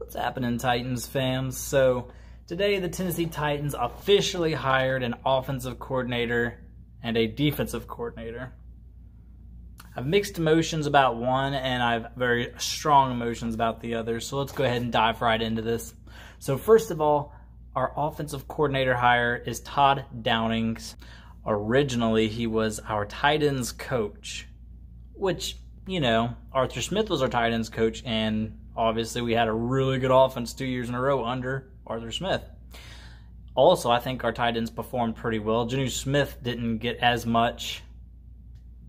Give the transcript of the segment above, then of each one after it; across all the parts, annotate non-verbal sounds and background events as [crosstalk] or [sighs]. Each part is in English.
What's happening, Titans fans? So, today the Tennessee tight ends officially hired an offensive coordinator and a defensive coordinator. I've mixed emotions about one and I've very strong emotions about the other. So, let's go ahead and dive right into this. So, first of all, our offensive coordinator hire is Todd Downings. Originally, he was our Titans coach, which, you know, Arthur Smith was our tight ends coach and Obviously, we had a really good offense two years in a row under Arthur Smith. Also, I think our tight ends performed pretty well. Jonnu Smith didn't get as much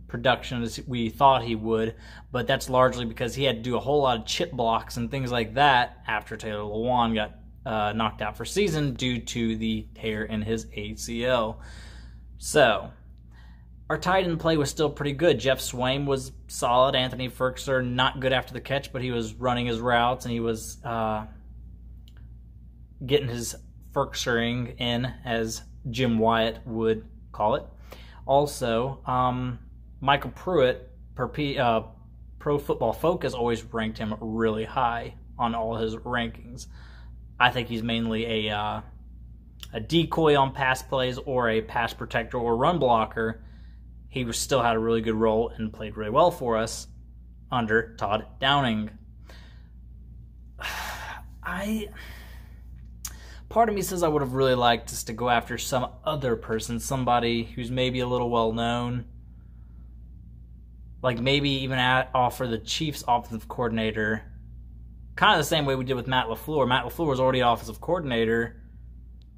production as we thought he would, but that's largely because he had to do a whole lot of chip blocks and things like that after Taylor Lewan got uh, knocked out for season due to the tear in his ACL. So, our tight end play was still pretty good. Geoff Swaim was solid. Anthony Firkser, not good after the catch, but he was running his routes and he was uh, getting his Firksering in, as Jim Wyatt would call it. Also, um, MyCole Pruitt, per P, uh, Pro Football Focus, always ranked him really high on all his rankings. I think he's mainly a uh, a decoy on pass plays or a pass protector or run blocker he still had a really good role and played really well for us under Todd Downing. [sighs] I part of me says I would have really liked us to go after some other person, somebody who's maybe a little well known. Like maybe even at, offer the Chiefs offensive coordinator, kind of the same way we did with Matt LaFleur. Matt LaFleur was already offensive coordinator,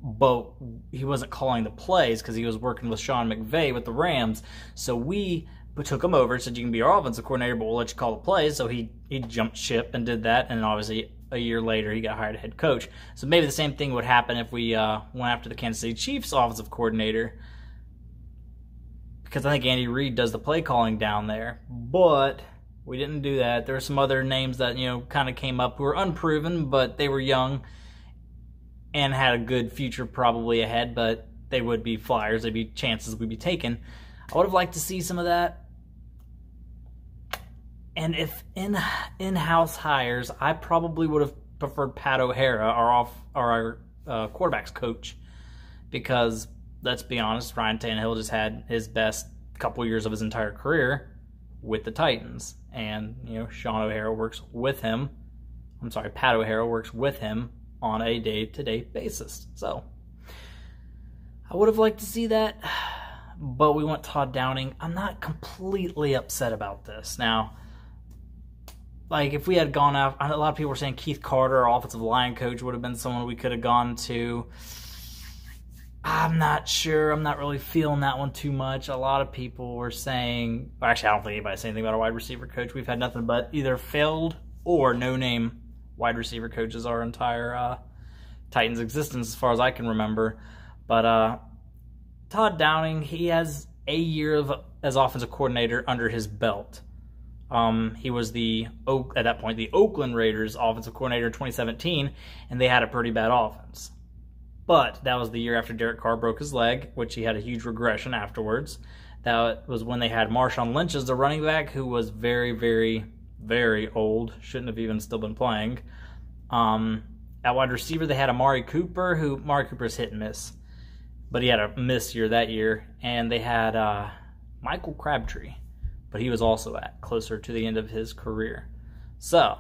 but he wasn't calling the plays because he was working with Sean McVay with the Rams. So we took him over, said you can be our offensive coordinator, but we'll let you call the plays. So he he jumped ship and did that, and obviously a year later he got hired head coach. So maybe the same thing would happen if we uh, went after the Kansas City Chiefs offensive coordinator. Because I think Andy Reid does the play calling down there, but we didn't do that. There were some other names that you know kind of came up who were unproven, but they were young and had a good future probably ahead, but they would be flyers. They'd be chances would be taken. I would have liked to see some of that. And if in in-house hires, I probably would have preferred Pat O'Hara, our off our uh, quarterbacks coach, because let's be honest, Ryan Tannehill just had his best couple years of his entire career with the Titans, and you know Sean O'Hara works with him. I'm sorry, Pat O'Hara works with him on a day to day basis. So I would have liked to see that, [sighs] but we want Todd Downing. I'm not completely upset about this. Now, like if we had gone out, a lot of people were saying Keith Carter, our offensive line coach, would have been someone we could have gone to. I'm not sure. I'm not really feeling that one too much. A lot of people were saying, actually, I don't think anybody said anything about our wide receiver coach. We've had nothing but either failed or no name wide receiver coaches our entire uh, Titans existence, as far as I can remember. But uh, Todd Downing, he has a year of as offensive coordinator under his belt. Um, he was the at that point the Oakland Raiders offensive coordinator in 2017, and they had a pretty bad offense. But that was the year after Derek Carr broke his leg, which he had a huge regression afterwards. That was when they had Marshawn Lynch as the running back, who was very, very very old, shouldn't have even still been playing. Um, at wide receiver, they had Amari Cooper, who Amari Cooper's hit and miss, but he had a miss year that year. And they had uh, Michael Crabtree, but he was also at closer to the end of his career. So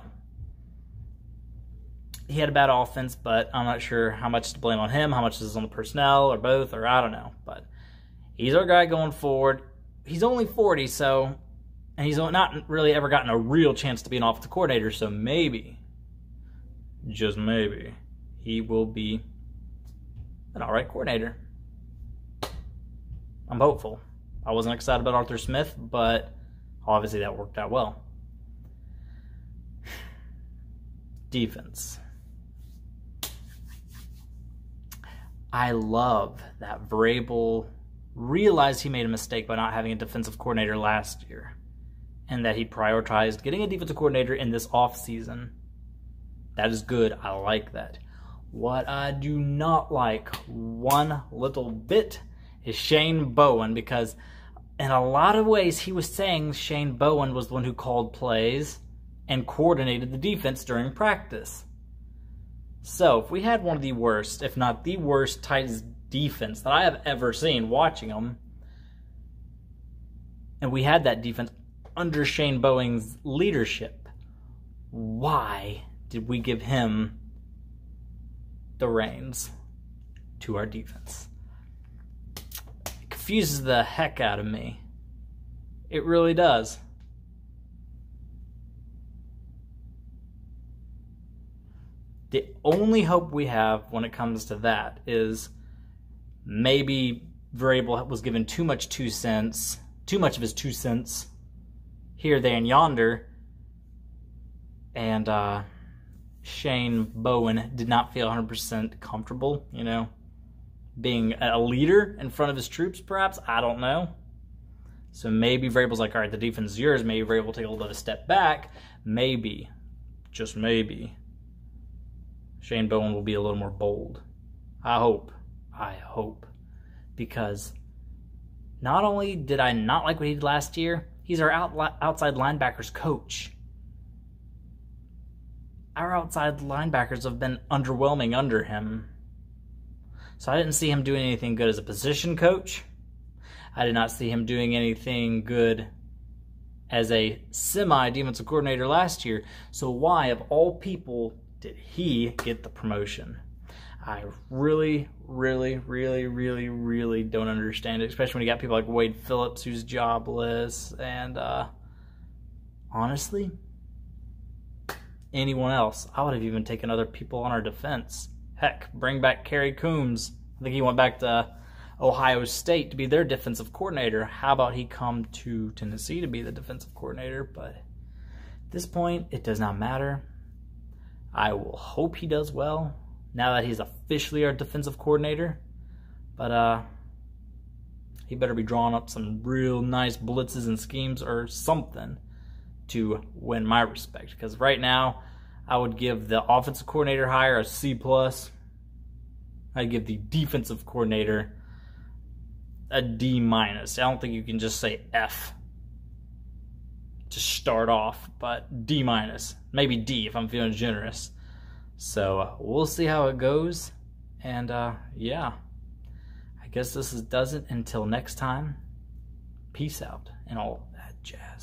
he had a bad offense, but I'm not sure how much to blame on him, how much is on the personnel, or both, or I don't know. But he's our guy going forward. He's only 40, so and he's not really ever gotten a real chance to be an offensive coordinator, so maybe, just maybe, he will be an alright coordinator. I'm hopeful. I wasn't excited about Arthur Smith, but obviously that worked out well. Defense. I love that Vrabel realized he made a mistake by not having a defensive coordinator last year and that he prioritized getting a defensive coordinator in this offseason. That is good. I like that. What I do not like one little bit is Shane Bowen because in a lot of ways he was saying Shane Bowen was the one who called plays and coordinated the defense during practice. So, if we had one of the worst, if not the worst Titans defense that I have ever seen watching them, and we had that defense under Shane Bowen's leadership, why did we give him the reins to our defense? It confuses the heck out of me. It really does. The only hope we have when it comes to that is maybe Vrabel was given too much two cents, too much of his two cents here, there, and yonder, and uh, Shane Bowen did not feel 100% comfortable, you know, being a leader in front of his troops, perhaps. I don't know. So maybe Vrabel's like, all right, the defense is yours. Maybe Vrabel will take a little bit of a step back. Maybe, just maybe, Shane Bowen will be a little more bold. I hope. I hope. Because not only did I not like what he did last year, he's our out, outside linebackers coach. Our outside linebackers have been underwhelming under him. So I didn't see him doing anything good as a position coach. I did not see him doing anything good as a semi defensive coordinator last year. So why, of all people, did he get the promotion? I really, really, really, really, really don't understand it, especially when you got people like Wade Phillips who's jobless, and uh, honestly, anyone else. I would have even taken other people on our defense. Heck, bring back Kerry Coombs. I think he went back to Ohio State to be their defensive coordinator. How about he come to Tennessee to be the defensive coordinator? But at this point, it does not matter. I will hope he does well now that he's officially our defensive coordinator. But uh, he better be drawing up some real nice blitzes and schemes or something to win my respect. Because right now, I would give the offensive coordinator hire a C plus. I'd give the defensive coordinator a D minus. I don't think you can just say F to start off, but D minus, maybe D if I'm feeling generous. So uh, we'll see how it goes, and uh, yeah, I guess this is, does it until next time. Peace out and all that jazz.